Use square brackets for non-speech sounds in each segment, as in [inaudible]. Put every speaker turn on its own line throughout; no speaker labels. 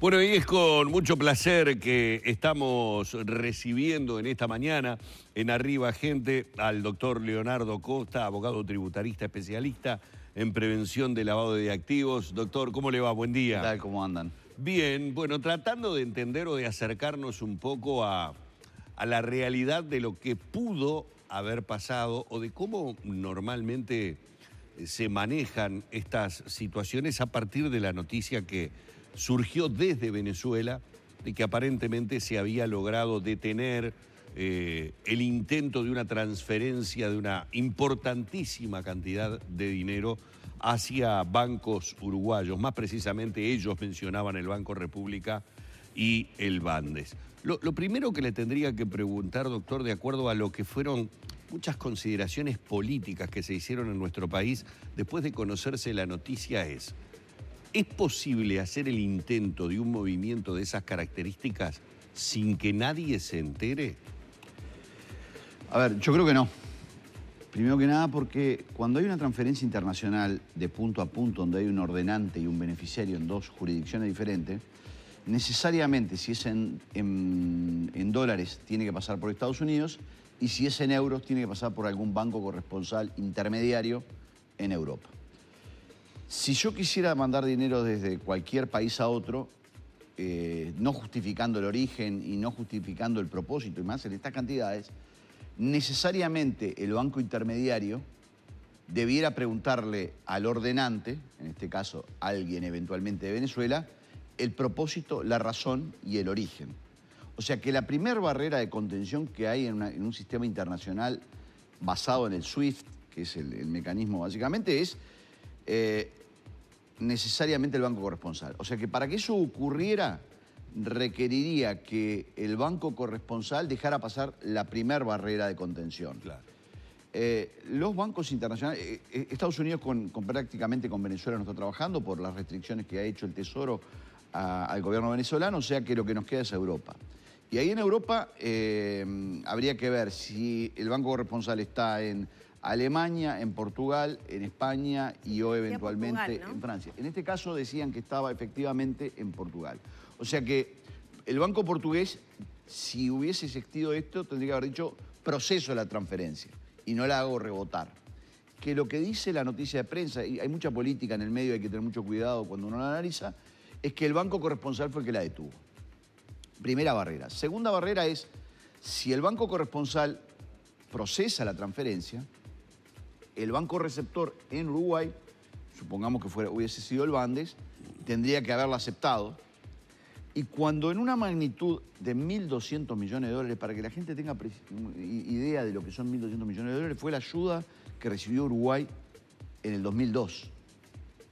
Bueno, y es con mucho placer que estamos recibiendo en esta mañana en Arriba Gente al doctor Leonardo Costa, abogado tributarista especialista en prevención de lavado de activos. Doctor, ¿cómo le va? Buen día.
¿Qué tal? ¿Cómo andan?
Bien, bueno, tratando de entender o de acercarnos un poco a, a la realidad de lo que pudo haber pasado o de cómo normalmente se manejan estas situaciones a partir de la noticia que surgió desde Venezuela de que aparentemente se había logrado detener eh, el intento de una transferencia de una importantísima cantidad de dinero hacia bancos uruguayos. Más precisamente ellos mencionaban el Banco República y el Bandes. Lo, lo primero que le tendría que preguntar, doctor, de acuerdo a lo que fueron muchas consideraciones políticas que se hicieron en nuestro país después de conocerse la noticia es, ¿Es posible hacer el intento de un movimiento de esas características sin que nadie se entere?
A ver, yo creo que no. Primero que nada porque cuando hay una transferencia internacional de punto a punto donde hay un ordenante y un beneficiario en dos jurisdicciones diferentes, necesariamente si es en, en, dólares tiene que pasar por Estados Unidos y si es en euros tiene que pasar por algún banco corresponsal intermediario en Europa. Si yo quisiera mandar dinero desde cualquier país a otro, eh, no justificando el origen y no justificando el propósito y más en estas cantidades, necesariamente el banco intermediario debiera preguntarle al ordenante, en este caso alguien eventualmente de Venezuela, el propósito, la razón y el origen. O sea que la primera barrera de contención que hay en, un sistema internacional basado en el SWIFT, que es el, mecanismo básicamente, es eh, necesariamente el banco corresponsal. O sea que para que eso ocurriera, requeriría que el banco corresponsal dejara pasar la primera barrera de contención.
Claro.
Eh, los bancos internacionales, eh, eh, Estados Unidos con, prácticamente con Venezuela no está trabajando por las restricciones que ha hecho el Tesoro al gobierno venezolano, o sea que lo que nos queda es Europa. Y ahí en Europa habría que ver si el banco corresponsal está en Alemania, en Portugal, en España y o eventualmente en Francia. En este caso decían que estaba efectivamente en Portugal. O sea que el banco portugués, si hubiese existido esto, tendría que haber dicho proceso la transferencia y no la hago rebotar. Que lo que dice la noticia de prensa, y hay mucha política en el medio, hay que tener mucho cuidado cuando uno la analiza, es que el banco corresponsal fue el que la detuvo. Primera barrera. Segunda barrera es, si el banco corresponsal procesa la transferencia, el banco receptor en Uruguay, supongamos que fuera, hubiese sido el Bandes, tendría que haberla aceptado. Y cuando en una magnitud de 1.200 millones de dólares, para que la gente tenga idea de lo que son 1.200 millones de dólares, fue la ayuda que recibió Uruguay en el 2002.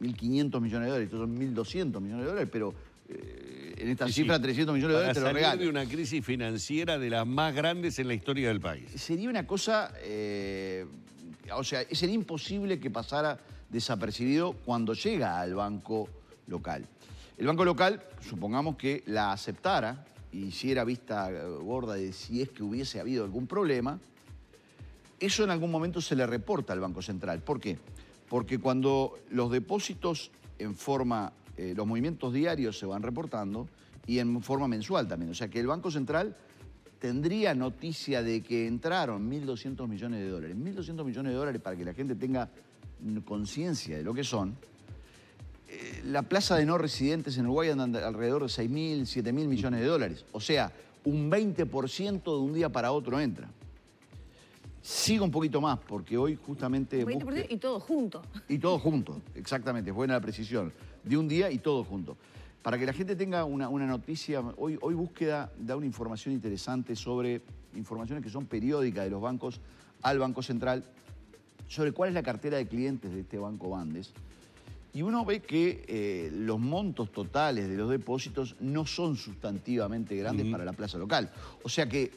1.500 millones de dólares, estos son 1.200 millones de dólares, pero eh, en esta cifra 300 millones de dólares te lo regalo.
de una crisis financiera de las más grandes en la historia del país.
Sería una cosa... Eh, o sea, sería imposible que pasara desapercibido cuando llega al banco local. El banco local, supongamos que la aceptara y hiciera vista gorda de si es que hubiese habido algún problema, eso en algún momento se le reporta al Banco Central. ¿Por qué? Porque cuando los depósitos en forma, eh, los movimientos diarios se van reportando y en forma mensual también. O sea que el Banco Central tendría noticia de que entraron 1.200 millones de dólares. 1.200 millones de dólares para que la gente tenga conciencia de lo que son. Eh, la plaza de no residentes en Uruguay anda alrededor de 6.000, 7.000 millones de dólares. O sea, un 20% de un día para otro entra. Sigo un poquito más, porque hoy justamente...
20% y todo junto.
Y todo junto, exactamente, buena la precisión. De un día y todo junto. Para que la gente tenga una, noticia, hoy, hoy Búsqueda da una información interesante sobre informaciones que son periódicas de los bancos al Banco Central sobre cuál es la cartera de clientes de este Banco Bandes. Y uno ve que eh, los montos totales de los depósitos no son sustantivamente grandes para la plaza local. O sea que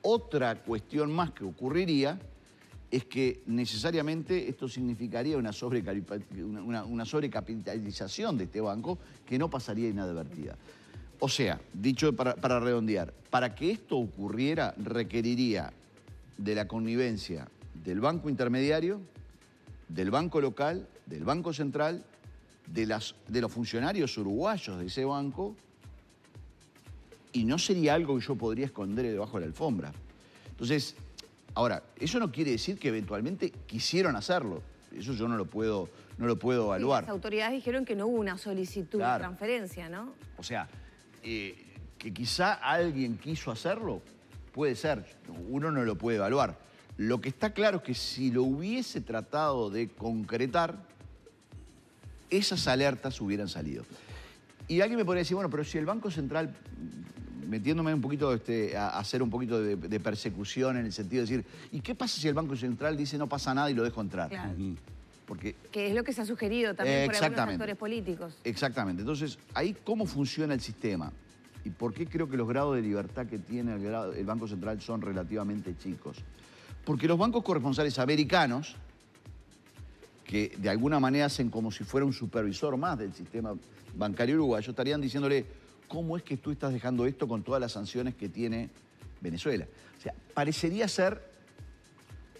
otra cuestión más que ocurriría es que necesariamente esto significaría una, sobrecapitalización de este banco que no pasaría inadvertida. O sea, dicho para, redondear, para que esto ocurriera requeriría de la connivencia del banco intermediario, del banco local, del banco central, de, de los funcionarios uruguayos de ese banco y no sería algo que yo podría esconder debajo de la alfombra. Entonces, ahora, eso no quiere decir que eventualmente quisieron hacerlo. Eso yo no lo puedo, no lo puedo evaluar.
las autoridades dijeron que no hubo una solicitud de transferencia, ¿no?
O sea, eh, que quizá alguien quiso hacerlo, puede ser, uno no lo puede evaluar. Lo que está claro es que si lo hubiese tratado de concretar, esas alertas hubieran salido. Y alguien me podría decir, bueno, pero si el Banco Central, metiéndome un poquito este, a hacer un poquito de, persecución en el sentido de decir, ¿y qué pasa si el Banco Central dice no pasa nada y lo dejo entrar?
Porque, que es lo que se ha sugerido también por algunos actores políticos.
Exactamente. Entonces, ahí cómo funciona el sistema y por qué creo que los grados de libertad que tiene el Banco Central son relativamente chicos. Porque los bancos corresponsales americanos, que de alguna manera hacen como si fuera un supervisor más del sistema bancario uruguayo, estarían diciéndole, ¿cómo es que tú estás dejando esto con todas las sanciones que tiene Venezuela? O sea, parecería ser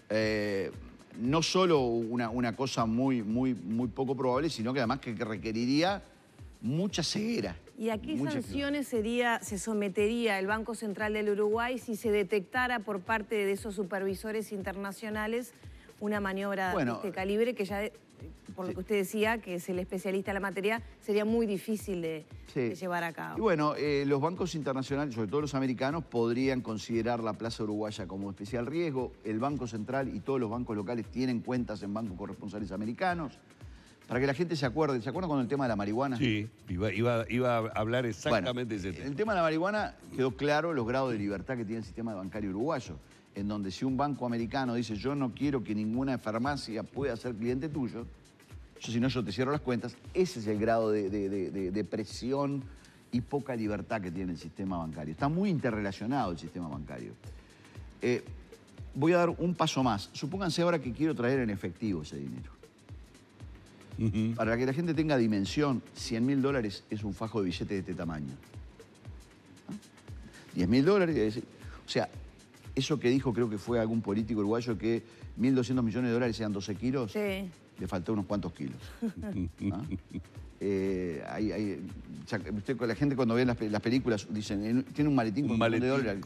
eh, no solo una, cosa muy, muy, muy poco probable, sino que además que requeriría mucha ceguera.
¿Y a qué sanciones sería, se sometería el Banco Central del Uruguay si se detectara por parte de esos supervisores internacionales una maniobra de este calibre que ya, por lo que usted decía, que es el especialista en la materia, sería muy difícil de, llevar a cabo?
Y bueno, eh, los bancos internacionales, sobre todo los americanos, podrían considerar la plaza uruguaya como especial riesgo. El Banco Central y todos los bancos locales tienen cuentas en bancos corresponsales americanos. Para que la gente se acuerde, ¿se acuerdan cuando el tema de la marihuana?
Sí, iba, iba, a hablar exactamente de ese tema.
El tema de la marihuana quedó claro los grados de libertad que tiene el sistema bancario uruguayo, en donde si un banco americano dice yo no quiero que ninguna farmacia pueda ser cliente tuyo, yo, si no yo te cierro las cuentas, ese es el grado de, presión y poca libertad que tiene el sistema bancario. Está muy interrelacionado el sistema bancario. Eh, voy a dar un paso más. Supónganse ahora que quiero traer en efectivo ese dinero. Para que la gente tenga dimensión, 100 mil dólares es un fajo de billete de este tamaño. 10 mil dólares, o sea, eso que dijo creo que fue algún político uruguayo que 1.200 millones de dólares sean 12 kilos, sí. Le faltó unos cuantos kilos. ¿Ah? [laughs] Eh, la gente cuando ve las, películas dicen, tiene un maletín con un, millón de dólares.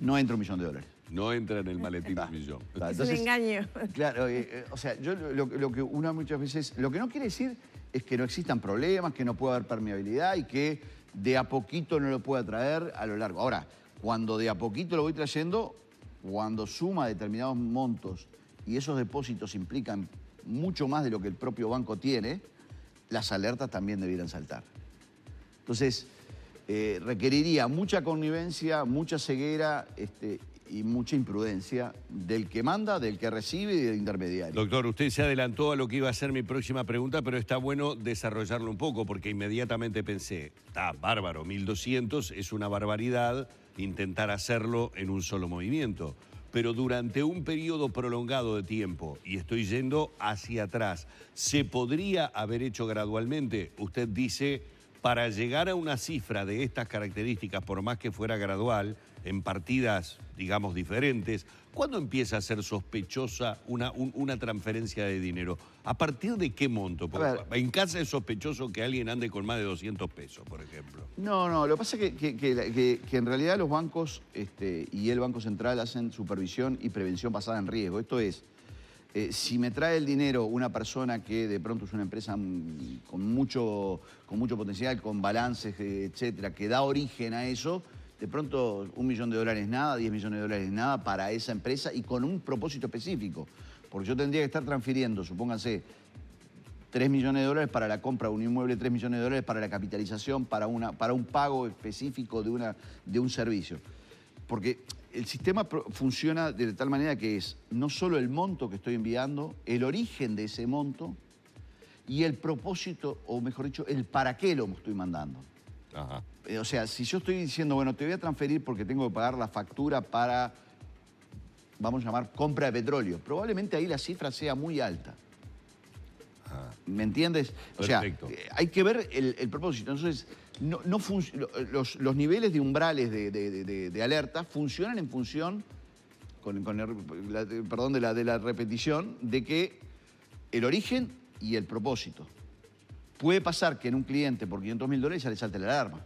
No entra un millón de dólares.
No entra en el maletín un millón. [laughs]
es un engaño.
Claro, eh, eh, o sea, yo lo, que una muchas veces, lo que no quiere decir es que no existan problemas, que no pueda haber permeabilidad y que de a poquito no lo pueda traer a lo largo. Ahora, cuando de a poquito lo voy trayendo, cuando suma determinados montos y esos depósitos implican mucho más de lo que el propio banco tiene, las alertas también debieran saltar. Entonces, eh, requeriría mucha connivencia, mucha ceguera este, y mucha imprudencia del que manda, del que recibe y del intermediario.
Doctor, usted se adelantó a lo que iba a ser mi próxima pregunta, pero está bueno desarrollarlo un poco, porque inmediatamente pensé, está bárbaro, 1200 es una barbaridad intentar hacerlo en un solo movimiento. Pero durante un periodo prolongado de tiempo, y estoy yendo hacia atrás, ¿se podría haber hecho gradualmente? Usted dice, para llegar a una cifra de estas características, por más que fuera gradual, en partidas, digamos, diferentes, ¿cuándo empieza a ser sospechosa una, una transferencia de dinero? ¿A partir de qué monto? en casa es sospechoso que alguien ande con más de 200 pesos, por ejemplo.
No, no, lo que pasa es que, en realidad los bancos este, y el Banco Central hacen supervisión y prevención basada en riesgo. Esto es, eh, si me trae el dinero una persona que de pronto es una empresa mm, con mucho, con mucho potencial, con balances, etcétera, que da origen a eso, de pronto un millón de dólares nada, 10 millones de dólares nada para esa empresa y con un propósito específico. Porque yo tendría que estar transfiriendo, supónganse, 3 millones de dólares para la compra de un inmueble, 3 millones de dólares para la capitalización, para, una, para un pago específico de, una, de un servicio. Porque el sistema funciona de tal manera que es no solo el monto que estoy enviando, el origen de ese monto y el propósito, o mejor dicho, el para qué lo estoy mandando. Eh, o sea, si yo estoy diciendo, bueno, te voy a transferir porque tengo que pagar la factura para, vamos a llamar, compra de petróleo, probablemente ahí la cifra sea muy alta. ¿Me entiendes? O sea, eh, hay que ver el, propósito. Entonces, no, los, niveles de umbrales de, alerta funcionan en función, con, perdón, de la, de la repetición, de que el origen y el propósito. Puede pasar que en un cliente por 500 mil dólares ya le salte la alarma.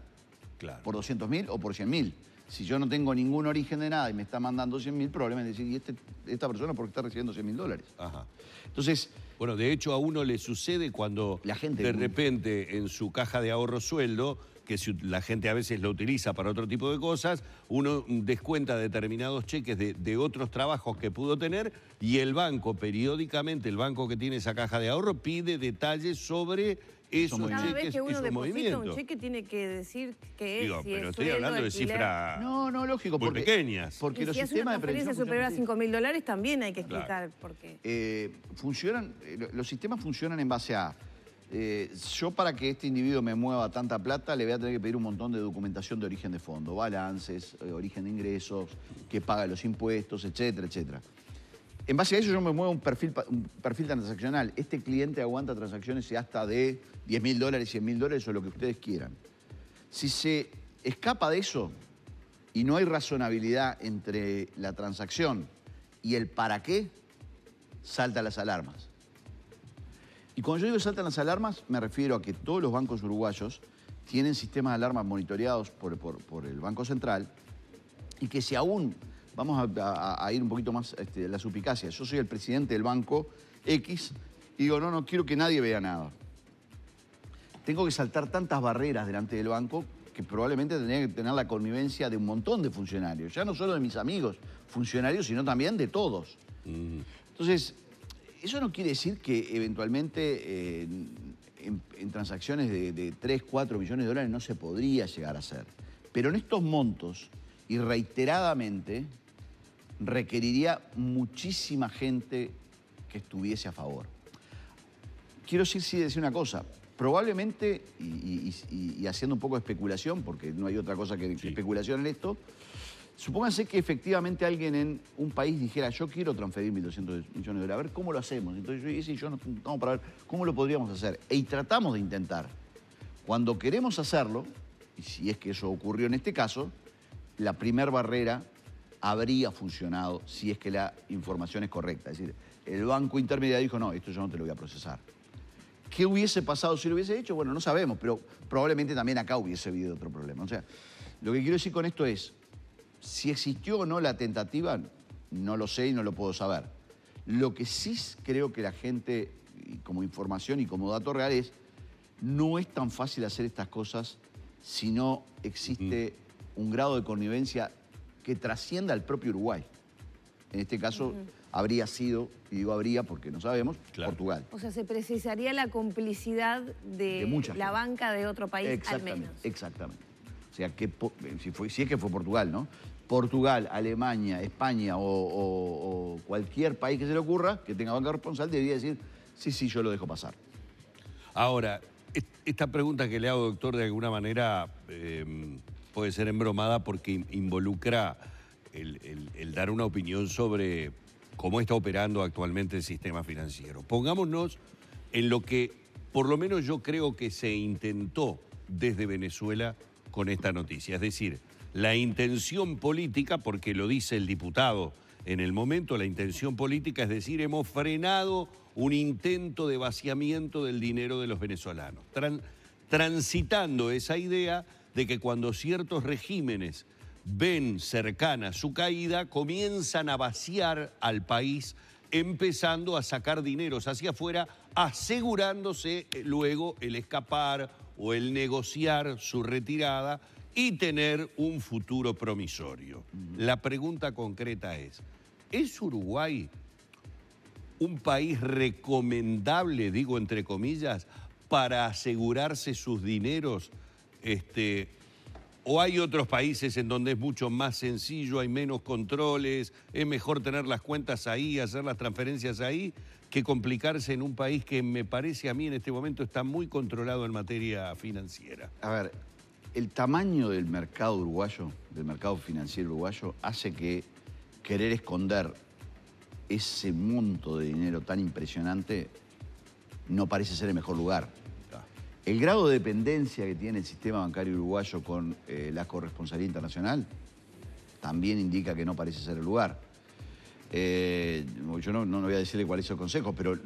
por 200 mil o por 100 mil. Si yo no tengo ningún origen de nada y me está mandando 100 mil, probablemente decir, ¿y este, esta persona por qué está recibiendo 100 mil dólares?
Ajá. Entonces... Bueno, de hecho a uno le sucede cuando
la gente
de repente en su caja de ahorro sueldo que si la gente a veces lo utiliza para otro tipo de cosas, uno descuenta determinados cheques de, otros trabajos que pudo tener y el banco, periódicamente, el banco que tiene esa caja de ahorro, pide detalles sobre esos
Cada
cheques
vez que uno deposita un cheque tiene que decir que es,
pero estoy hablando de cifras
no, no, lógico,
muy pequeñas.
Porque los si sistemas es una de superior a 5 mil dólares también hay que explicar por qué.
Eh, funcionan, eh, los sistemas funcionan en base a eh, yo para que este individuo me mueva tanta plata le voy a tener que pedir un montón de documentación de origen de fondo, balances, eh, origen de ingresos, que paga los impuestos, etcétera, etcétera. En base a eso yo me muevo un perfil, un perfil transaccional. Este cliente aguanta transacciones hasta de 10 mil dólares, 100 mil dólares o lo que ustedes quieran. Si se escapa de eso y no hay razonabilidad entre la transacción y el para qué, salta las alarmas. Y cuando yo digo saltan las alarmas, me refiero a que todos los bancos uruguayos tienen sistemas de alarmas monitoreados por, el Banco Central y que si aún, vamos a, ir un poquito más este, la supicacia, yo soy el presidente del banco X y digo, no, no quiero que nadie vea nada. Tengo que saltar tantas barreras delante del banco que probablemente tendría que tener la connivencia de un montón de funcionarios, ya no solo de mis amigos funcionarios, sino también de todos. Mm. Entonces, eso no quiere decir que eventualmente eh, en, transacciones de, 3, 4 millones de dólares no se podría llegar a hacer. Pero en estos montos, y reiteradamente, requeriría muchísima gente que estuviese a favor. Quiero decir, sí, decir una cosa. Probablemente, y, haciendo un poco de especulación, porque no hay otra cosa que especulación en esto, Supónganse que efectivamente alguien en un país dijera, yo quiero transferir 1.200 millones de dólares, a ver cómo lo hacemos. Entonces yo dije, yo no estamos para ver cómo lo podríamos hacer. E, y tratamos de intentar. Cuando queremos hacerlo, y si es que eso ocurrió en este caso, la primera barrera habría funcionado si es que la información es correcta. Es decir, el banco intermediario dijo, no, esto yo no te lo voy a procesar. ¿Qué hubiese pasado si lo hubiese hecho? Bueno, no sabemos, pero probablemente también acá hubiese habido otro problema. O sea, lo que quiero decir con esto es, si existió o no la tentativa, no lo sé y no lo puedo saber. Lo que sí creo que la gente, como información y como dato real, es no es tan fácil hacer estas cosas si no existe un grado de connivencia que trascienda al propio Uruguay. En este caso habría sido, y digo habría porque no sabemos, Portugal.
O sea, se precisaría la complicidad de, la banca de otro país al menos.
Exactamente. O sea, que, si, fue, si es que fue Portugal, ¿no? Portugal, Alemania, España o, cualquier país que se le ocurra que tenga banca responsable debería decir, sí, sí, yo lo dejo pasar.
Ahora, esta pregunta que le hago, doctor, de alguna manera em, puede ser embromada porque involucra el, dar una opinión sobre cómo está operando actualmente el sistema financiero. Pongámonos en lo que por lo menos yo creo que se intentó desde Venezuela con esta noticia. Es decir, la intención política, porque lo dice el diputado en el momento, la intención política es decir, hemos frenado un intento de vaciamiento del dinero de los venezolanos, transitando esa idea de que cuando ciertos regímenes ven cercana su caída, comienzan a vaciar al país, empezando a sacar dineros hacia afuera, asegurándose luego el escapar o el negociar su retirada y tener un futuro promisorio. La pregunta concreta es, ¿es Uruguay un país recomendable, digo entre comillas, para asegurarse sus dineros? Este, ¿O hay otros países en donde es mucho más sencillo, hay menos controles, es mejor tener las cuentas ahí, hacer las transferencias ahí, que complicarse en un país que me parece a mí en este momento está muy controlado en materia financiera?
A ver, el tamaño del mercado uruguayo, del mercado financiero uruguayo, hace que querer esconder ese monto de dinero tan impresionante no parece ser el mejor lugar. El grado de dependencia que tiene el sistema bancario uruguayo con eh, la corresponsabilidad internacional también indica que no parece ser el lugar. Eh, yo no, no, voy a decirle cuál es el consejo, pero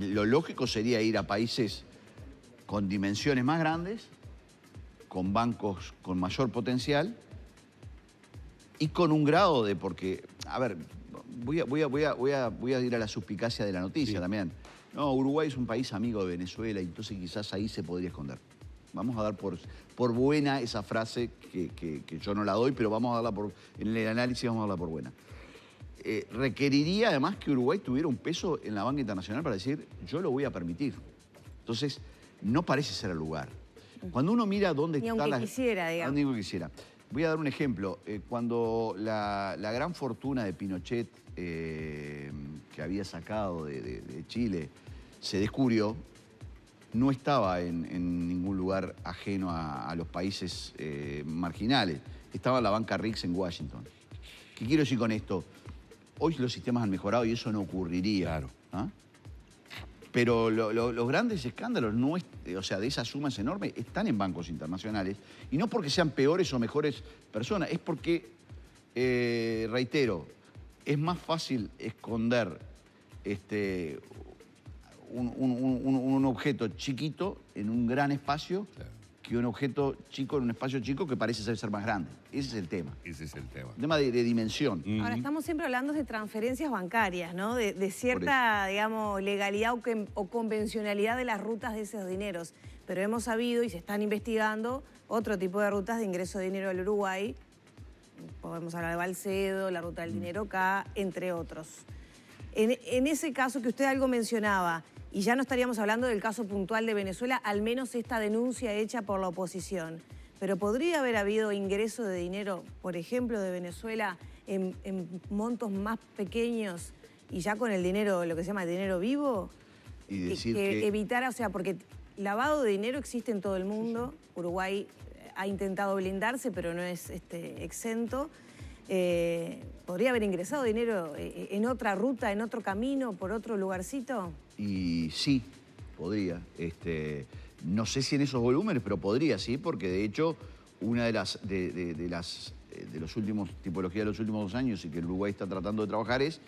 lo lógico sería ir a países con dimensiones más grandes con bancos con mayor potencial y con un grado de, porque, a ver, voy a, voy a, voy a, voy a, voy a ir a la suspicacia de la noticia también. No, Uruguay es un país amigo de Venezuela y entonces quizás ahí se podría esconder. Vamos a dar por, por buena esa frase que, yo no la doy, pero vamos a darla por, en el análisis vamos a darla por buena. Eh, requeriría además que Uruguay tuviera un peso en la banca internacional para decir, yo lo voy a permitir. Entonces, no parece ser el lugar. Cuando uno mira dónde está
la... quisiera, digamos.
Digo quisiera. Voy a dar un ejemplo. Eh, cuando la, gran fortuna de Pinochet, eh, que había sacado de, Chile, se descubrió, no estaba en, ningún lugar ajeno a, los países eh, marginales. Estaba en la banca Riggs en Washington. ¿Qué quiero decir con esto? Hoy los sistemas han mejorado y eso no ocurriría.
Claro. ¿ah?
Pero los grandes escándalos, no o sea, de esas sumas enormes, están en bancos internacionales. Y no porque sean peores o mejores personas, es porque, eh, reitero, es más fácil esconder este, un, objeto chiquito en un gran espacio que un objeto chico en un espacio chico que parece ser, ser más grande. Ese es el tema.
Ese es el tema.
El tema de, dimensión.
Ahora, estamos siempre hablando de transferencias bancarias, ¿no? De, cierta, digamos, legalidad o, convencionalidad de las rutas de esos dineros. Pero hemos sabido y se están investigando otro tipo de rutas de ingreso de dinero al Uruguay. Podemos hablar de Balcedo, la ruta del dinero acá, entre otros. En, en ese caso que usted algo mencionaba, y ya no estaríamos hablando del caso puntual de Venezuela, al menos esta denuncia hecha por la oposición. Pero podría haber habido ingreso de dinero, por ejemplo, de Venezuela en, montos más pequeños y ya con el dinero, lo que se llama dinero vivo,
y decir que,
evitara, o sea, porque lavado de dinero existe en todo el mundo. Uruguay ha intentado blindarse, pero no es este, exento. Eh, ¿Podría haber ingresado dinero eh, en otra ruta, en otro camino, por otro lugarcito?
Y sí, podría. Este, no sé si en esos volúmenes, pero podría, sí, porque de hecho una de las de, las eh, de los últimos tipologías de los últimos dos años y que el Uruguay está tratando de trabajar es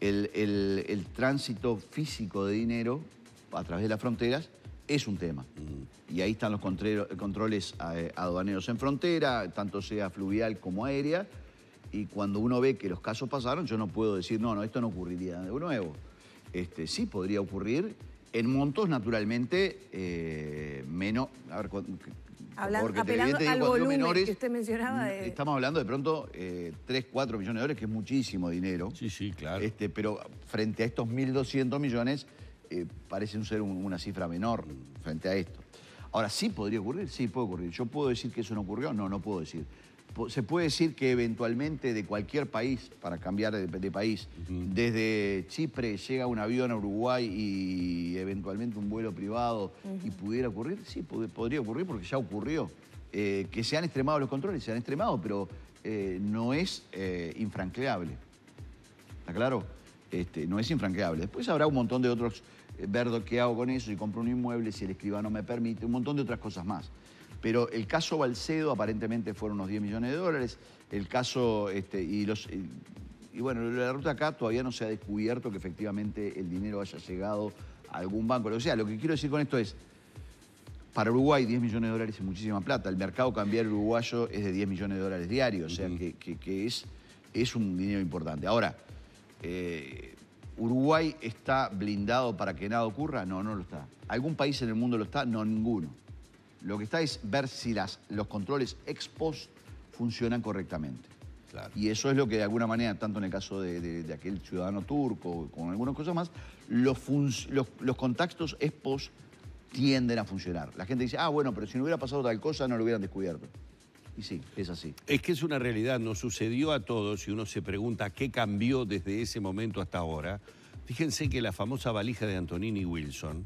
el, tránsito físico de dinero a través de las fronteras es un tema. Y ahí están los controles aduaneros en frontera, tanto sea fluvial como aérea, y cuando uno ve que los casos pasaron, yo no puedo decir, no, no, esto no ocurriría de nuevo. Este, sí podría ocurrir en montos naturalmente eh, menos... A ver,
Hablando, apelando al volumen que usted mencionaba.
Mm, estamos hablando de pronto eh, 3, 4 millones de dólares, que es muchísimo dinero.
Sí, sí, claro.
Este, pero frente a estos 1.200 millones, eh, parece ser una cifra menor frente a esto. Ahora, ¿sí podría ocurrir? Sí, puede ocurrir. ¿Yo puedo decir que eso no ocurrió? No, no puedo decir se puede decir que eventualmente de cualquier país, para cambiar de, país, desde Chipre llega un avión a Uruguay y eventualmente un vuelo privado y pudiera ocurrir, sí, podría ocurrir porque ya ocurrió. Eh, que se han extremado los controles, se han extremado, pero eh, no es eh, infranqueable. ¿Está claro? Este, no es infranqueable. Después habrá un montón de otros, ver qué hago con eso, si compro un inmueble, si el escribano me permite, un montón de otras cosas más. Pero el caso Balcedo aparentemente fueron unos 10 millones de dólares. El caso, este, y, los, y, bueno, la ruta acá todavía no se ha descubierto que efectivamente el dinero haya llegado a algún banco. O sea, lo que quiero decir con esto es, para Uruguay 10 millones de dólares es muchísima plata. El mercado cambiario uruguayo es de 10 millones de dólares diarios, o sea que, es, es un dinero importante. Ahora, eh, ¿Uruguay está blindado para que nada ocurra? No, no lo está. ¿Algún país en el mundo lo está? No, ninguno. Lo que está es ver si las, los controles ex post funcionan correctamente. Y eso es lo que de alguna manera, tanto en el caso de, aquel ciudadano turco, con algunas cosas más, los, los, contactos ex post tienden a funcionar. La gente dice, ah, bueno, pero si no hubiera pasado tal cosa no lo hubieran descubierto. Y sí, es así.
Es que es una realidad, nos sucedió a todos y uno se pregunta qué cambió desde ese momento hasta ahora. Fíjense que la famosa valija de Antonini Wilson,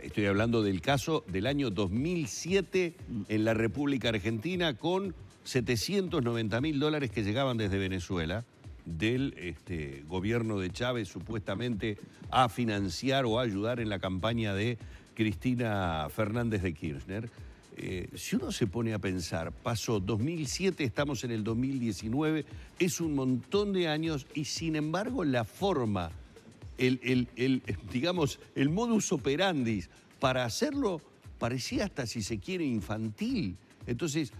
estoy hablando del caso del año 2007 en la República Argentina con 790 mil dólares que llegaban desde Venezuela del este, gobierno de Chávez supuestamente a financiar o a ayudar en la campaña de Cristina Fernández de Kirchner. Eh, si uno se pone a pensar, pasó 2007, estamos en el 2019, es un montón de años y sin embargo la forma el, [laughs] digamos, el modus operandi para hacerlo parecía hasta si se quiere infantil. Entonces,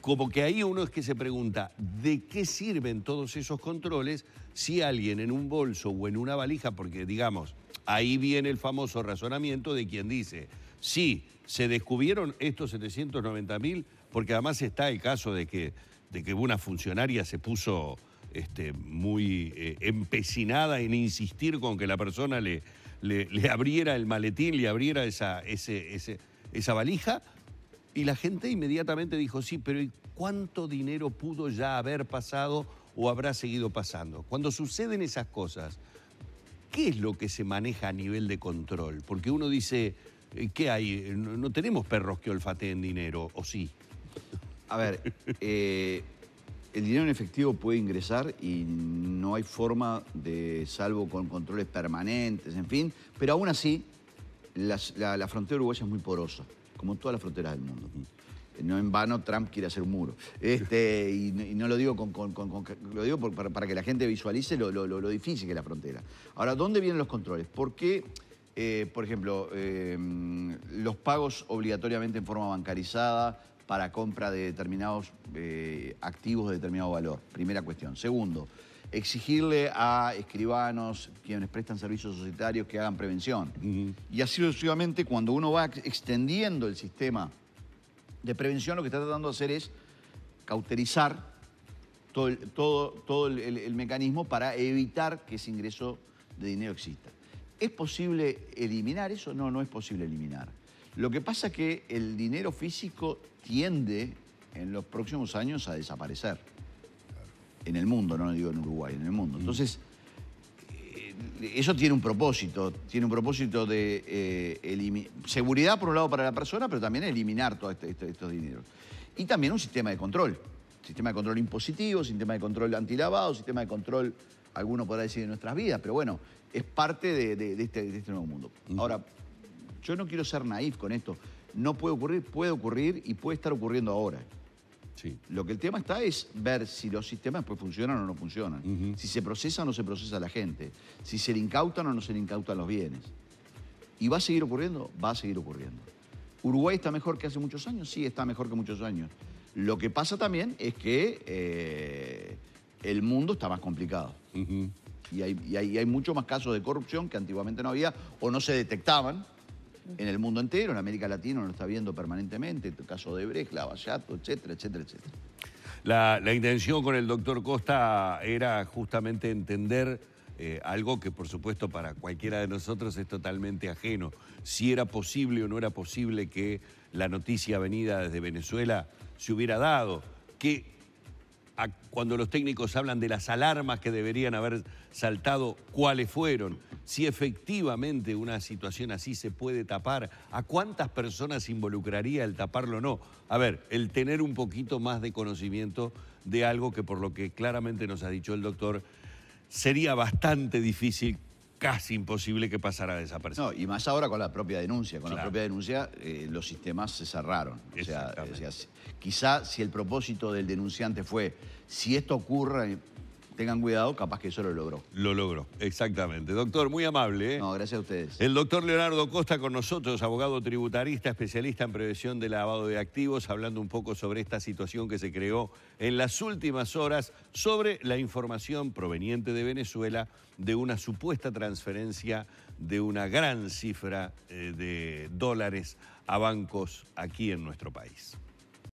como que ahí uno es que se pregunta, ¿de qué sirven todos esos controles si alguien en un bolso o en una valija, porque digamos, ahí viene el famoso razonamiento de quien dice, sí, se descubrieron estos 790 mil, porque además está el caso de que, de que una funcionaria se puso este, muy eh, empecinada en insistir con que la persona le, le, abriera el maletín, le abriera esa, ese, esa valija, y la gente inmediatamente dijo, sí, pero ¿cuánto dinero pudo ya haber pasado o habrá seguido pasando? Cuando suceden esas cosas, ¿qué es lo que se maneja a nivel de control? Porque uno dice, ¿qué hay? No, tenemos perros que olfateen dinero, ¿o sí?
A ver, eh, el dinero en efectivo puede ingresar y no hay forma de, salvo con controles permanentes, en fin, pero aún así la, frontera uruguaya es muy porosa, como todas las fronteras del mundo. No en vano Trump quiere hacer un muro. Este, y, no lo digo, con, lo digo para, que la gente visualice lo, difícil que es la frontera. Ahora, ¿dónde vienen los controles? ¿Por qué, eh, por ejemplo, eh, los pagos obligatoriamente en forma bancarizada para compra de determinados eh, activos de determinado valor. Primera cuestión. Segundo, exigirle a escribanos, quienes prestan servicios societarios, que hagan prevención. Y así sucesivamente, cuando uno va extendiendo el sistema de prevención, lo que está tratando de hacer es cauterizar todo, todo, todo el mecanismo para evitar que ese ingreso de dinero exista. ¿Es posible eliminar eso? No, no es posible eliminar. Lo que pasa es que el dinero físico tiende en los próximos años a desaparecer. En el mundo, no digo en Uruguay, en el mundo. Mm. Entonces, eh, eso tiene un propósito, tiene un propósito de eh, seguridad por un lado para la persona, pero también eliminar todos este, este, estos dineros. Y también un sistema de control, sistema de control impositivo, sistema de control antilavado, sistema de control, alguno podrá decir, de nuestras vidas, pero bueno, es parte de, este, este, nuevo mundo. Ahora, yo no quiero ser naif con esto. No puede ocurrir, puede ocurrir y puede estar ocurriendo ahora. Sí. Lo que el tema está es ver si los sistemas pues funcionan o no funcionan. Si se procesa o no se procesa la gente. Si se le incautan o no se le incautan los bienes. ¿Y va a seguir ocurriendo? Va a seguir ocurriendo. ¿Uruguay está mejor que hace muchos años? Sí, está mejor que muchos años. Lo que pasa también es que eh, el mundo está más complicado. y, hay, y hay muchos más casos de corrupción que antiguamente no había o no se detectaban en el mundo entero, en América Latina lo está viendo permanentemente, el caso de Brecht, Lavallato, etcétera, etcétera, etcétera.
La, intención con el doctor Costa era justamente entender eh, algo que por supuesto para cualquiera de nosotros es totalmente ajeno. Si era posible o no era posible que la noticia venida desde Venezuela se hubiera dado, que cuando los técnicos hablan de las alarmas que deberían haber saltado, cuáles fueron, si efectivamente una situación así se puede tapar, a cuántas personas involucraría el taparlo o no. A ver, el tener un poquito más de conocimiento de algo que por lo que claramente nos ha dicho el doctor, sería bastante difícil casi imposible que pasara desaparecido.
No, y más ahora con la propia denuncia. Con la propia denuncia eh, los sistemas se cerraron. O sea, quizá si el propósito del denunciante fue, si esto ocurre, tengan cuidado, capaz que eso lo logró.
Lo logró, exactamente. Doctor, muy amable. ¿eh?
No, gracias a ustedes.
El doctor Leonardo Costa con nosotros, abogado tributarista, especialista en prevención de lavado de activos, hablando un poco sobre esta situación que se creó en las últimas horas sobre la información proveniente de Venezuela de una supuesta transferencia de una gran cifra eh, de dólares a bancos aquí en nuestro país.